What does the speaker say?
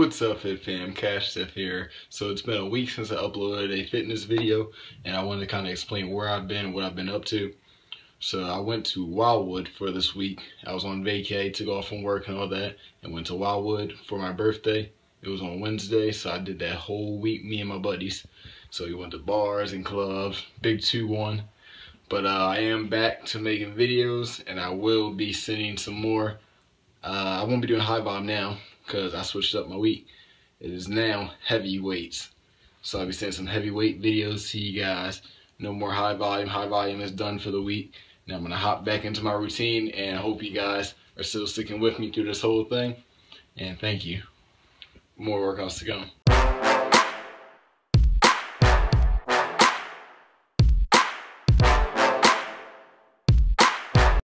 What's up Fit fam, Cash Stith here. So it's been a week since I uploaded a fitness video and I wanted to kind of explain where I've been and what I've been up to. So I went to Wildwood for this week. I was on vacay, took off from work and all that and went to Wildwood for my birthday. It was on Wednesday, so I did that whole week, me and my buddies. So we went to bars and clubs, big 2-1. But uh, I am back to making videos and I will be sending some more. Uh, I won't be doing high volume now because I switched up my week. It is now heavy weights. So I'll be sending some heavyweight videos to you guys. No more high volume. High volume is done for the week. Now I'm going to hop back into my routine and hope you guys are still sticking with me through this whole thing. And thank you. More workouts to come.